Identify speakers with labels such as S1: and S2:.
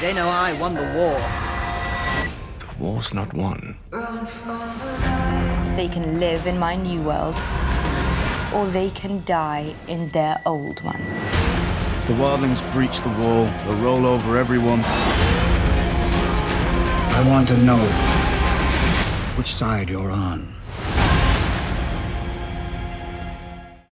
S1: They know I won the war.
S2: The war's not won.
S3: They can live in my new world, or they can die in their old one.
S4: If the wildlings breach the wall, they'll roll over everyone.
S5: I want to know which side you're on.